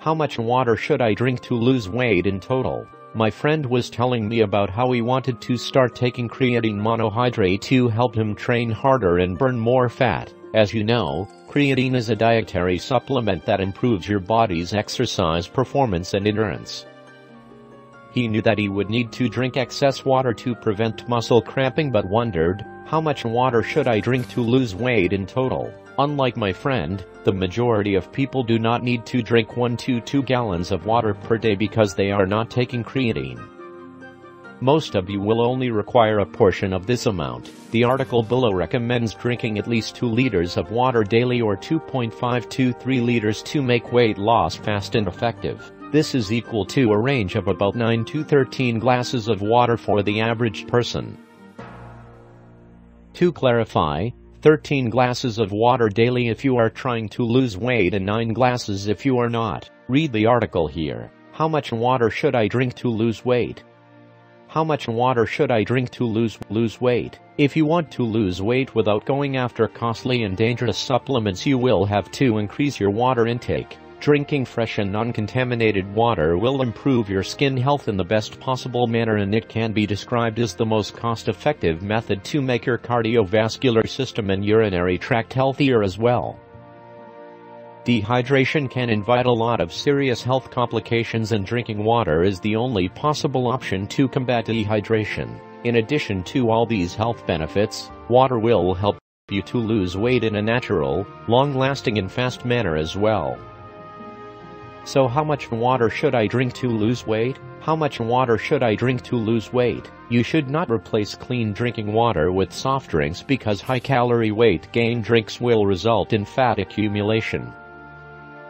How much water should I drink to lose weight in total? My friend was telling me about how he wanted to start taking creatine monohydrate to help him train harder and burn more fat. As you know, creatine is a dietary supplement that improves your body's exercise performance and endurance. He knew that he would need to drink excess water to prevent muscle cramping but wondered, how much water should I drink to lose weight in total? Unlike my friend, the majority of people do not need to drink 1 to 2 gallons of water per day because they are not taking creatine. Most of you will only require a portion of this amount. The article below recommends drinking at least 2 liters of water daily or 2.5 to 3 liters to make weight loss fast and effective. This is equal to a range of about 9 to 13 glasses of water for the average person. To clarify, 13 glasses of water daily if you are trying to lose weight and 9 glasses if you are not. Read the article here. How much water should I drink to lose weight? How much water should I drink to lose lose weight? If you want to lose weight without going after costly and dangerous supplements you will have to increase your water intake. Drinking fresh and uncontaminated water will improve your skin health in the best possible manner and it can be described as the most cost-effective method to make your cardiovascular system and urinary tract healthier as well. Dehydration can invite a lot of serious health complications and drinking water is the only possible option to combat dehydration. In addition to all these health benefits, water will help you to lose weight in a natural, long-lasting and fast manner as well. So how much water should I drink to lose weight? How much water should I drink to lose weight? You should not replace clean drinking water with soft drinks because high-calorie weight gain drinks will result in fat accumulation.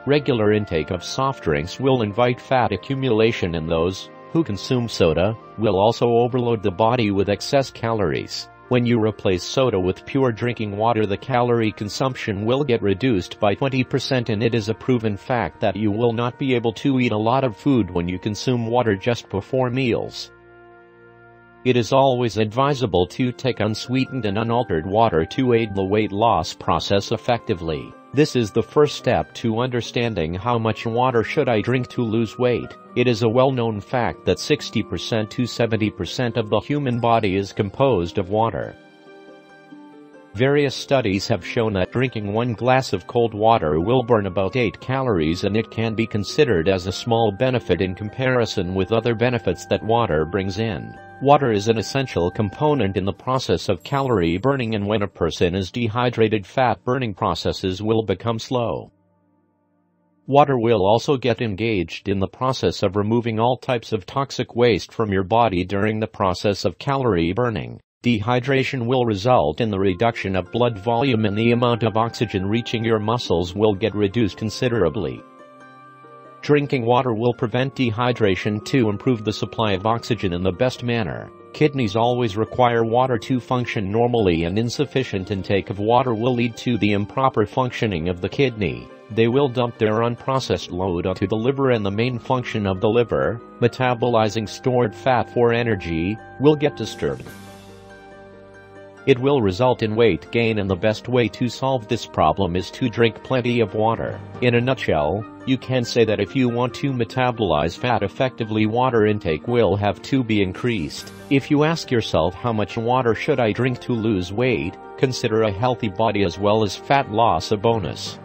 Regular intake of soft drinks will invite fat accumulation and those who consume soda will also overload the body with excess calories. When you replace soda with pure drinking water the calorie consumption will get reduced by 20% and it is a proven fact that you will not be able to eat a lot of food when you consume water just before meals. It is always advisable to take unsweetened and unaltered water to aid the weight loss process effectively. This is the first step to understanding how much water should I drink to lose weight. It is a well-known fact that 60% to 70% of the human body is composed of water. Various studies have shown that drinking one glass of cold water will burn about 8 calories and it can be considered as a small benefit in comparison with other benefits that water brings in. Water is an essential component in the process of calorie burning and when a person is dehydrated fat burning processes will become slow. Water will also get engaged in the process of removing all types of toxic waste from your body during the process of calorie burning. Dehydration will result in the reduction of blood volume and the amount of oxygen reaching your muscles will get reduced considerably. Drinking water will prevent dehydration to improve the supply of oxygen in the best manner. Kidneys always require water to function normally and insufficient intake of water will lead to the improper functioning of the kidney. They will dump their unprocessed load onto the liver and the main function of the liver, metabolizing stored fat for energy, will get disturbed. It will result in weight gain and the best way to solve this problem is to drink plenty of water. In a nutshell, you can say that if you want to metabolize fat effectively water intake will have to be increased. If you ask yourself how much water should I drink to lose weight, consider a healthy body as well as fat loss a bonus.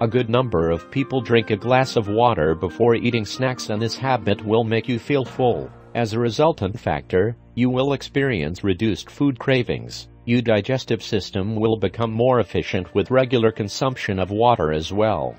A good number of people drink a glass of water before eating snacks and this habit will make you feel full. As a resultant factor, you will experience reduced food cravings. Your digestive system will become more efficient with regular consumption of water as well.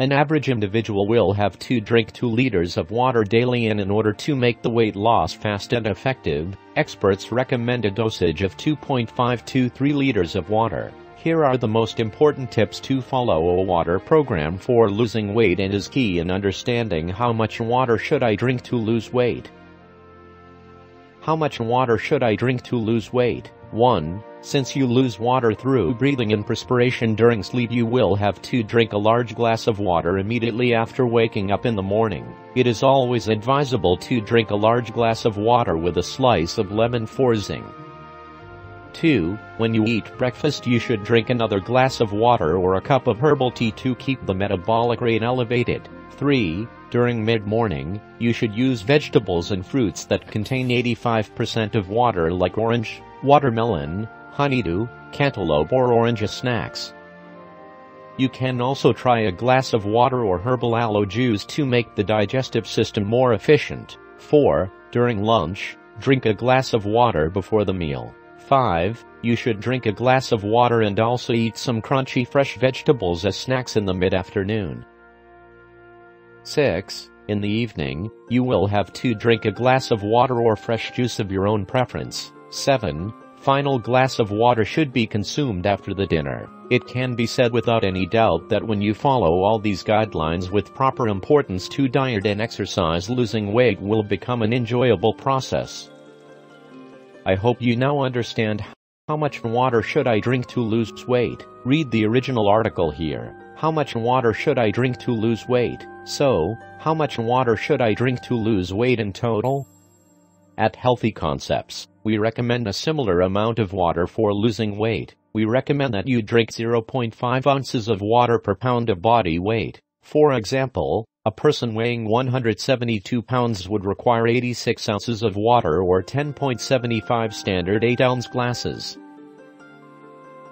An average individual will have to drink 2 liters of water daily and in order to make the weight loss fast and effective, experts recommend a dosage of 2.5 to 3 liters of water. Here are the most important tips to follow a water program for losing weight and is key in understanding how much water should I drink to lose weight. How much water should I drink to lose weight? 1. Since you lose water through breathing and perspiration during sleep you will have to drink a large glass of water immediately after waking up in the morning. It is always advisable to drink a large glass of water with a slice of lemon for zing. 2. When you eat breakfast you should drink another glass of water or a cup of herbal tea to keep the metabolic rate elevated. 3. During mid-morning, you should use vegetables and fruits that contain 85% of water like orange, watermelon, honeydew, cantaloupe or orange snacks. You can also try a glass of water or herbal aloe juice to make the digestive system more efficient. 4. During lunch, drink a glass of water before the meal. 5. You should drink a glass of water and also eat some crunchy fresh vegetables as snacks in the mid-afternoon. 6. In the evening, you will have to drink a glass of water or fresh juice of your own preference. 7. Final glass of water should be consumed after the dinner. It can be said without any doubt that when you follow all these guidelines with proper importance to diet and exercise losing weight will become an enjoyable process. I hope you now understand how much water should I drink to lose weight. Read the original article here. How much water should I drink to lose weight? So, how much water should I drink to lose weight in total? At Healthy Concepts, we recommend a similar amount of water for losing weight. We recommend that you drink 0.5 ounces of water per pound of body weight. For example, a person weighing 172 pounds would require 86 ounces of water or 10.75 standard 8 ounce glasses.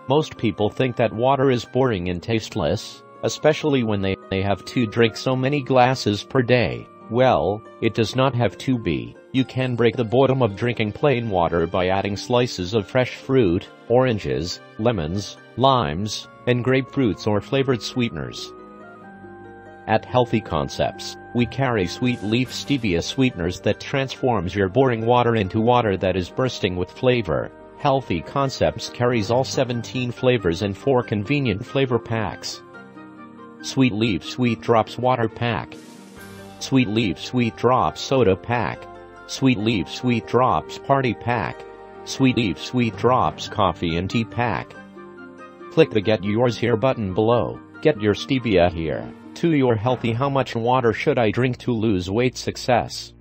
Most people think that water is boring and tasteless, especially when they, they have to drink so many glasses per day. Well, it does not have to be. You can break the boredom of drinking plain water by adding slices of fresh fruit, oranges, lemons, limes, and grapefruits or flavored sweeteners. At Healthy Concepts, we carry SweetLeaf stevia sweeteners that transforms your boring water into water that is bursting with flavor. Healthy Concepts carries all 17 flavors in 4 convenient flavor packs. SweetLeaf Sweet Drops Water Pack. SweetLeaf Sweet Drops Soda Pack. SweetLeaf Sweet Drops Party Pack. SweetLeaf Sweet Drops Coffee and Tea Pack. Click the Get Yours Here button below. Get your stevia here to your healthy how much water should I drink to lose weight success.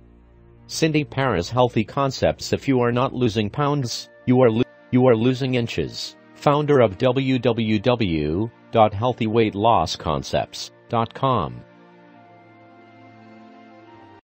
Cindy Parris Healthy Concepts If you are not losing pounds, you are, lo- you are losing inches. Founder of www.healthyweightlossconcepts.com.